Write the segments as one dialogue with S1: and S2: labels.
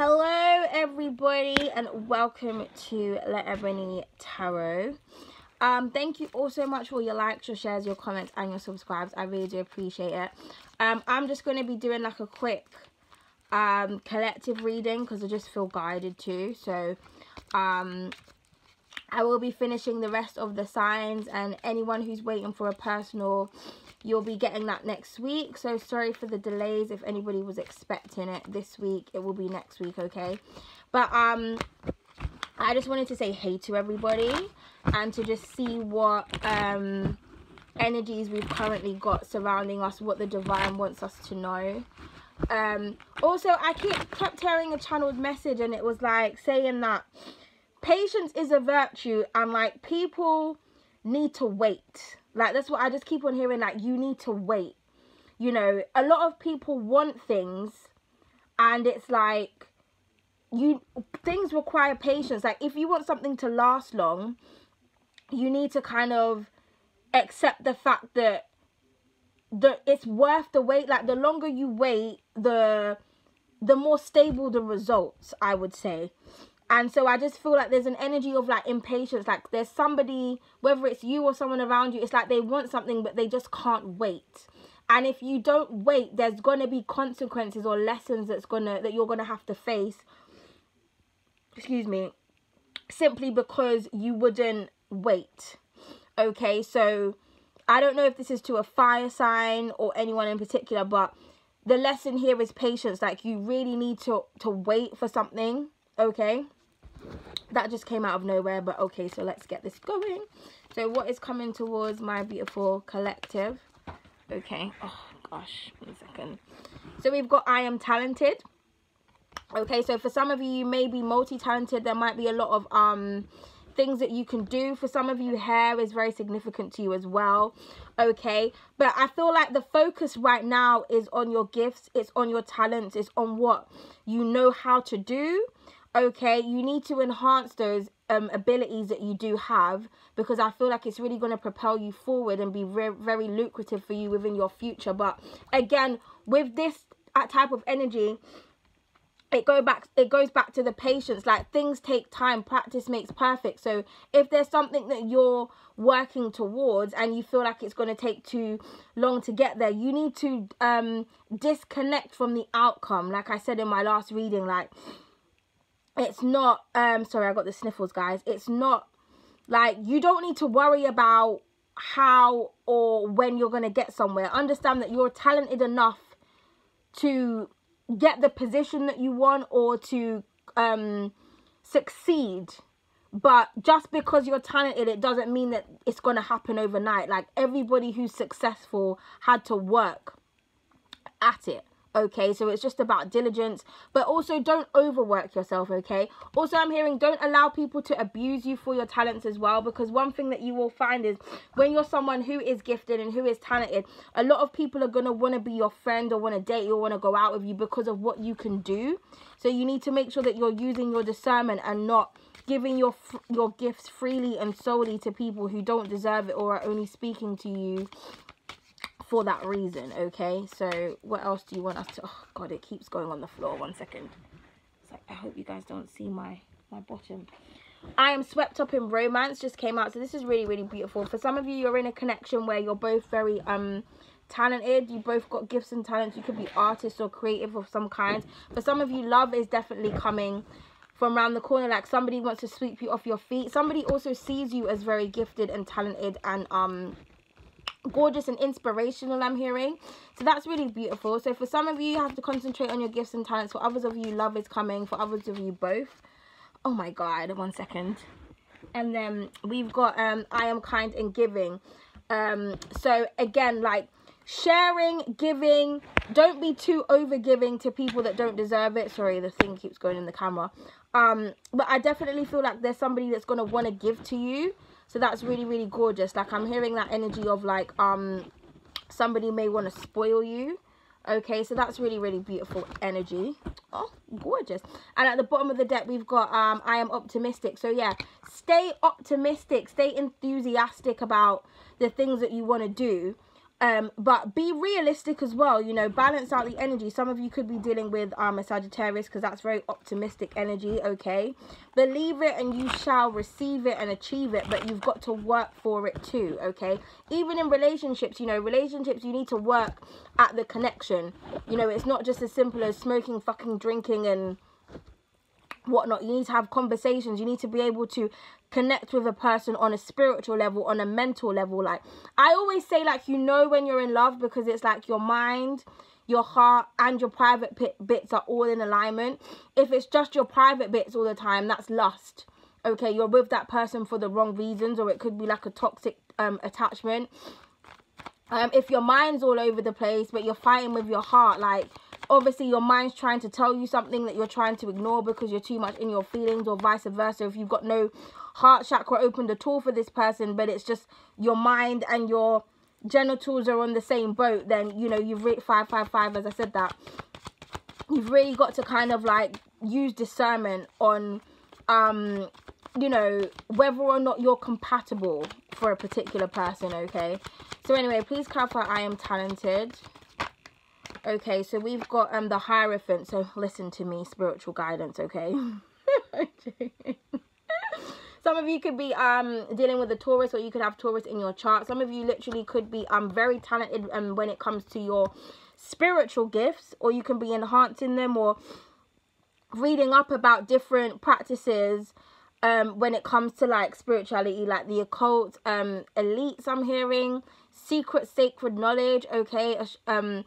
S1: Hello everybody and welcome to La'Ebony Tarot. Um, thank you all so much for your likes, your shares, your comments and your subscribes. I really do appreciate it. Um, I'm just going to be doing like a quick um, collective reading because I just feel guided to. So um, I will be finishing the rest of the signs and anyone who's waiting for a personal you'll be getting that next week. So sorry for the delays. If anybody was expecting it this week it will be next week okay? But um i just wanted to say hey to everybody and to just see what um energies we've currently got surrounding us what the divine wants us to know. Um also i keep kept hearing a channeled message and it was like saying that patience is a virtue and like people need to wait like that's what I just keep on hearing like you need to wait. You know, a lot of people want things and it's like you things require patience. Like if you want something to last long, you need to kind of accept the fact that the it's worth the wait. Like the longer you wait, the the more stable the results, I would say and so i just feel like there's an energy of like impatience. Like there's somebody whether it's you or someone around you it's like they want something but they just can't wait. And if you don't wait there's going to be consequences or lessons that's gonna that you're gonna have to face. Excuse me. Simply because you wouldn't wait. Okay so i don't know if this is to a fire sign or anyone in particular but the lesson here is patience. Like you really need to to wait for something okay that just came out of nowhere but okay so let's get this going. So what is coming towards my beautiful collective? Okay oh gosh one second. So we've got i am talented. Okay so for some of you you may be multi-talented. There might be a lot of um things that you can do. For some of you hair is very significant to you as well. Okay but i feel like the focus right now is on your gifts. It's on your talents. It's on what you know how to do okay you need to enhance those um, abilities that you do have because I feel like it's really going to propel you forward and be very, very lucrative for you within your future. But again, with this type of energy, it go back it goes back to the patience. Like things take time. Practice makes perfect. So if there's something that you're working towards and you feel like it's going to take too long to get there you need to um disconnect from the outcome. Like i said in my last reading like it's not um sorry i got the sniffles guys. It's not like you don't need to worry about how or when you're going to get somewhere. Understand that you're talented enough to get the position that you want or to um succeed. But just because you're talented it doesn't mean that it's going to happen overnight. Like everybody who's successful had to work at it okay? So it's just about diligence but also don't overwork yourself okay? Also i'm hearing don't allow people to abuse you for your talents as well because one thing that you will find is when you're someone who is gifted and who is talented a lot of people are going to want to be your friend or want to date you or want to go out with you because of what you can do. So you need to make sure that you're using your discernment and not giving your your gifts freely and solely to people who don't deserve it or are only speaking to you for that reason, okay? So what else do you want us to... Oh, God, it keeps going on the floor. One second. It's like, I hope you guys don't see my, my bottom. I am swept up in romance just came out. So this is really, really beautiful. For some of you, you're in a connection where you're both very... um talented you both got gifts and talents you could be artists or creative of some kind for some of you love is definitely coming from around the corner like somebody wants to sweep you off your feet somebody also sees you as very gifted and talented and um gorgeous and inspirational i'm hearing. So that's really beautiful. So for some of you you have to concentrate on your gifts and talents. For others of you love is coming. For others of you both. Oh my god one second. And then we've got um i am kind and giving. Um so again like sharing giving. Don't be too over giving to people that don't deserve it. Sorry the thing keeps going in the camera. Um but i definitely feel like there's somebody that's going to want to give to you so that's really really gorgeous. Like i'm hearing that energy of like um somebody may want to spoil you. Okay so that's really really beautiful energy. Oh gorgeous. And at the bottom of the deck we've got um i am optimistic. So yeah stay optimistic. Stay enthusiastic about the things that you want to do um but be realistic as well you know balance out the energy. Some of you could be dealing with um a sagittarius because that's very optimistic energy okay? Believe it and you shall receive it and achieve it but you've got to work for it too okay? Even in relationships you know relationships you need to work at the connection. You know it's not just as simple as smoking fucking drinking and whatnot you need to have conversations. You need to be able to connect with a person on a spiritual level on a mental level. Like i always say like you know when you're in love because it's like your mind your heart and your private bits are all in alignment. If it's just your private bits all the time that's lust. Okay you're with that person for the wrong reasons or it could be like a toxic um attachment um if your mind's all over the place but you're fighting with your heart like obviously your mind's trying to tell you something that you're trying to ignore because you're too much in your feelings or vice versa. If you've got no heart chakra opened at all for this person but it's just your mind and your genitals are on the same boat then you know you've read 555 as i said that. You've really got to kind of like use discernment on um you know whether or not you're compatible for a particular person okay so anyway please clarify i am talented. Okay so we've got um the hierophant so listen to me spiritual guidance okay? Some of you could be um dealing with a taurus or you could have taurus in your chart. Some of you literally could be um very talented um when it comes to your spiritual gifts or you can be enhancing them or reading up about different practices um when it comes to like spirituality like the occult um elites i'm hearing secret sacred knowledge okay um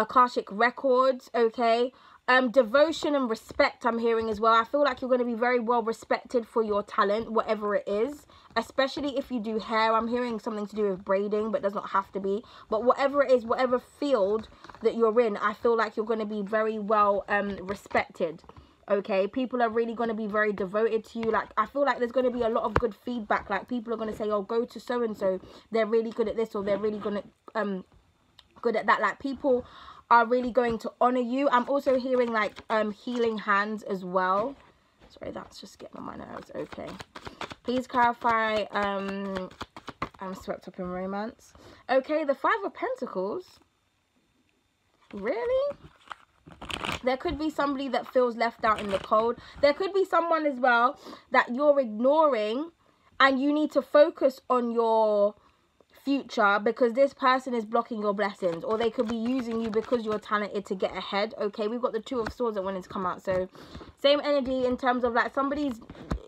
S1: Akashic Records, okay? Um, devotion and respect I'm hearing as well. I feel like you're going to be very well respected for your talent, whatever it is. Especially if you do hair. I'm hearing something to do with braiding, but does not have to be. But whatever it is, whatever field that you're in, I feel like you're going to be very well um, respected okay? People are really going to be very devoted to you. Like i feel like there's going to be a lot of good feedback. Like people are going to say oh go to so and so they're really good at this or they're really going to um good at that. Like people are really going to honor you. I'm also hearing like um healing hands as well. Sorry that's just getting on my nerves. Okay. Please clarify um i'm swept up in romance. Okay the five of pentacles. Really there could be somebody that feels left out in the cold. There could be someone as well that you're ignoring and you need to focus on your future because this person is blocking your blessings or they could be using you because you're talented to get ahead. Okay we've got the two of swords that wanted to come out. So same energy in terms of like somebody's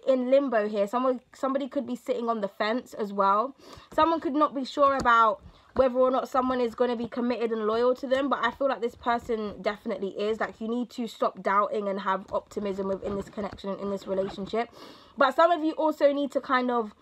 S1: in limbo here. Someone somebody could be sitting on the fence as well. Someone could not be sure about whether or not someone is going to be committed and loyal to them but i feel like this person definitely is like you need to stop doubting and have optimism within this connection in this relationship but some of you also need to kind of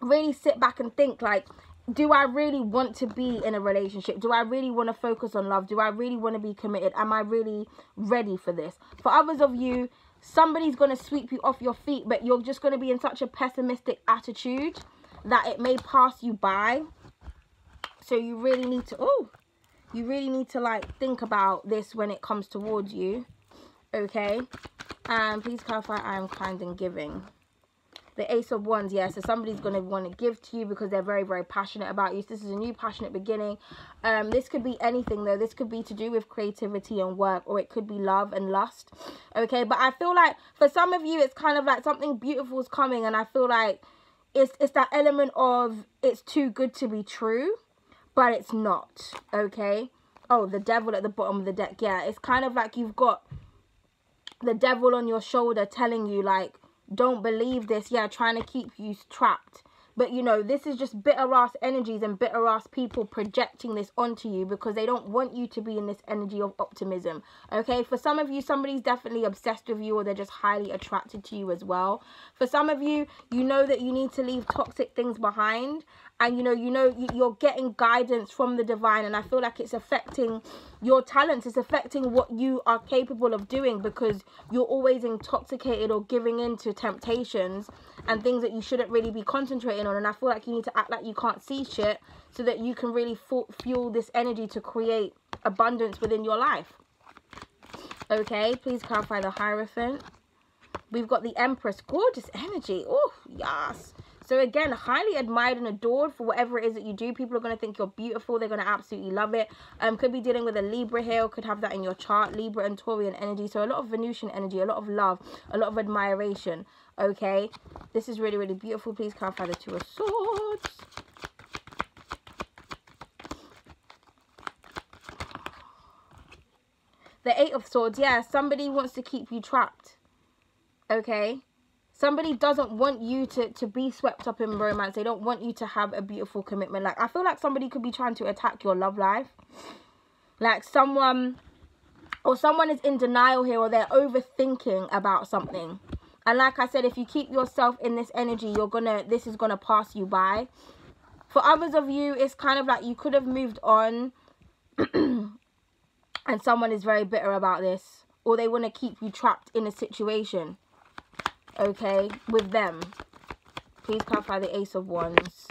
S1: really sit back and think like do I really want to be in a relationship? Do I really want to focus on love? Do I really want to be committed? Am I really ready for this? For others of you, somebody's going to sweep you off your feet, but you're just going to be in such a pessimistic attitude that it may pass you by. So you really need to, oh, you really need to like think about this when it comes towards you. Okay. And please clarify I am kind and giving. The ace of wands yeah so somebody's going to want to give to you because they're very very passionate about you. So this is a new passionate beginning. Um this could be anything though. This could be to do with creativity and work or it could be love and lust okay? But i feel like for some of you it's kind of like something beautiful is coming and i feel like it's it's that element of it's too good to be true but it's not okay? Oh the devil at the bottom of the deck yeah. It's kind of like you've got the devil on your shoulder telling you like don't believe this yeah trying to keep you trapped. But you know this is just bitter ass energies and bitter ass people projecting this onto you because they don't want you to be in this energy of optimism okay? For some of you somebody's definitely obsessed with you or they're just highly attracted to you as well. For some of you you know that you need to leave toxic things behind and you know you know you're getting guidance from the divine and i feel like it's affecting your talents. It's affecting what you are capable of doing because you're always intoxicated or giving in to temptations and things that you shouldn't really be concentrating on. And i feel like you need to act like you can't see shit so that you can really fuel this energy to create abundance within your life. Okay please clarify the hierophant. We've got the empress. Gorgeous energy. Oh yes So again, highly admired and adored for whatever it is that you do. People are going to think you're beautiful. They're going to absolutely love it. Um, could be dealing with a Libra here, could have that in your chart. Libra and Taurian energy. So a lot of Venusian energy, a lot of love, a lot of admiration. Okay, this is really, really beautiful. Please clarify the Two of Swords. The Eight of Swords, yeah, somebody wants to keep you trapped. Okay? Somebody doesn't want you to, to be swept up in romance. They don't want you to have a beautiful commitment. Like, I feel like somebody could be trying to attack your love life. Like, someone... Or someone is in denial here or they're overthinking about something. And like I said, if you keep yourself in this energy, you're gonna... This is gonna pass you by. For others of you, it's kind of like you could have moved on and someone is very bitter about this or they want to keep you trapped in a situation okay with them. Please clarify the ace of wands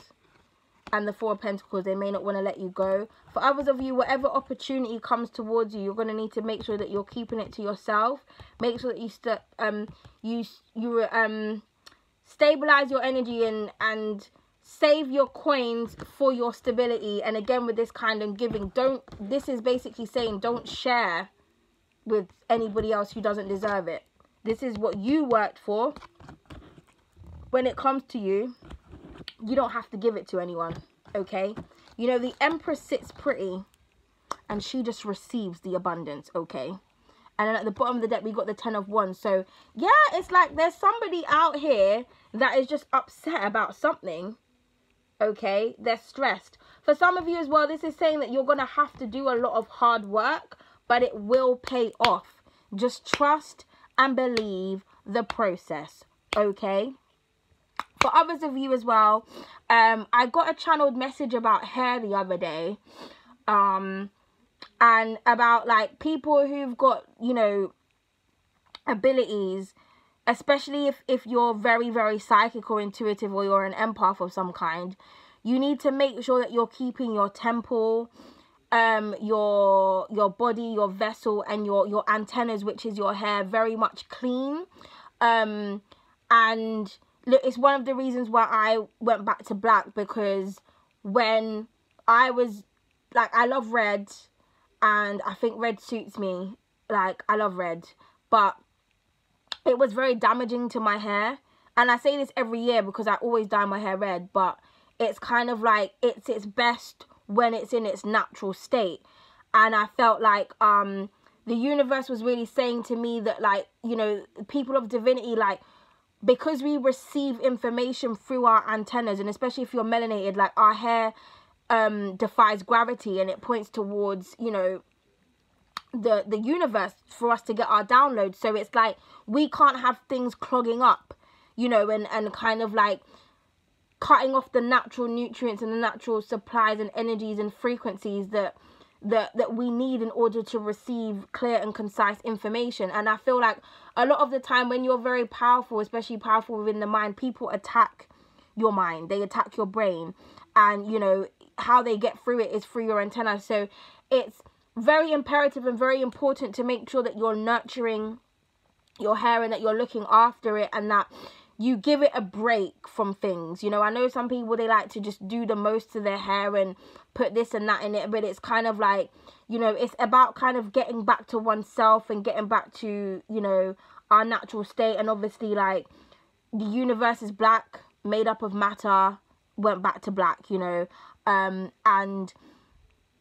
S1: and the four of pentacles. They may not want to let you go. For others of you whatever opportunity comes towards you you're going to need to make sure that you're keeping it to yourself. Make sure that you st um you you um stabilize your energy and and save your coins for your stability. And again with this kind of giving don't this is basically saying don't share with anybody else who doesn't deserve it this is what you worked for. When it comes to you you don't have to give it to anyone okay? You know the empress sits pretty and she just receives the abundance okay? And then at the bottom of the deck we got the ten of wands. So yeah it's like there's somebody out here that is just upset about something okay? They're stressed. For some of you as well this is saying that you're gonna have to do a lot of hard work but it will pay off. Just trust and believe the process okay? For others of you as well um i got a channeled message about hair the other day um and about like people who've got you know abilities especially if, if you're very, very psychic or intuitive or you're an empath of some kind, you need to make sure that you're keeping your temple, um, your your body, your vessel, and your, your antennas, which is your hair, very much clean. Um, and look, it's one of the reasons why I went back to black because when I was, like, I love red and I think red suits me. Like, I love red. But it was very damaging to my hair and I say this every year because I always dye my hair red but it's kind of like it's its best when it's in its natural state. And I felt like um the universe was really saying to me that like you know people of divinity like because we receive information through our antennas and especially if you're melanated like our hair um defies gravity and it points towards you know the the universe for us to get our downloads. So it's like we can't have things clogging up you know and and kind of like cutting off the natural nutrients and the natural supplies and energies and frequencies that that that we need in order to receive clear and concise information. And i feel like a lot of the time when you're very powerful especially powerful within the mind people attack your mind. They attack your brain. And you know how they get through it is through your antenna. So it's very imperative and very important to make sure that you're nurturing your hair and that you're looking after it and that you give it a break from things you know i know some people they like to just do the most to their hair and put this and that in it but it's kind of like you know it's about kind of getting back to oneself and getting back to you know our natural state and obviously like the universe is black made up of matter went back to black you know um and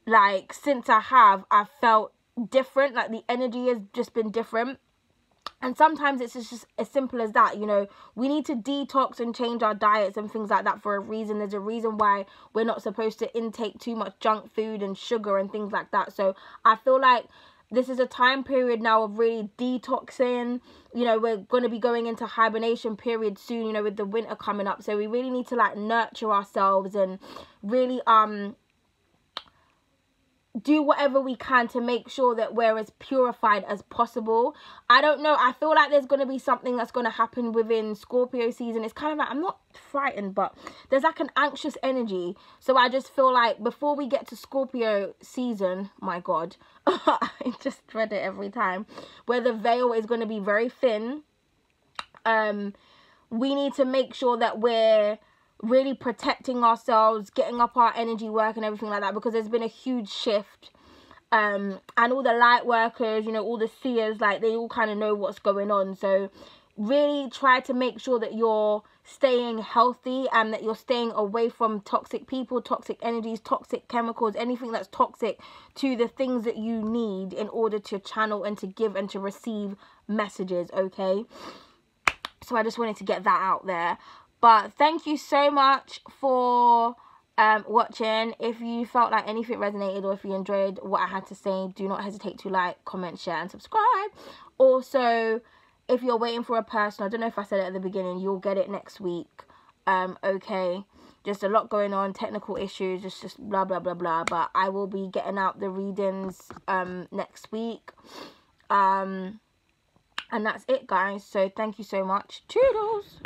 S1: like since I have, I felt different. Like the energy has just been different. And sometimes it's just as simple as that, you know, we need to detox and change our diets and things like that for a reason. There's a reason why we're not supposed to intake too much junk food and sugar and things like that. So I feel like this is a time period now of really detoxing. You know, we're going to be going into hibernation period soon, you know, with the winter coming up. So we really need to like nurture ourselves and really um do whatever we can to make sure that we're as purified as possible. I don't know. I feel like there's going to be something that's going to happen within Scorpio season. It's kind of like, I'm not frightened, but there's like an anxious energy. So I just feel like before we get to Scorpio season, my God, I just dread it every time, where the veil is going to be very thin. Um, we need to make sure that we're really protecting ourselves, getting up our energy work and everything like that because there's been a huge shift. Um, and all the light workers, you know, all the seers, like they all kind of know what's going on. So really try to make sure that you're staying healthy and that you're staying away from toxic people, toxic energies, toxic chemicals, anything that's toxic to the things that you need in order to channel and to give and to receive messages, okay? So I just wanted to get that out there. But thank you so much for um, watching. If you felt like anything resonated or if you enjoyed what I had to say, do not hesitate to like, comment, share, and subscribe. Also, if you're waiting for a person, I don't know if I said it at the beginning, you'll get it next week. Um, okay. Just a lot going on, technical issues, just just blah blah blah blah. But I will be getting out the readings um next week. Um and that's it guys. So thank you so much. Toodles!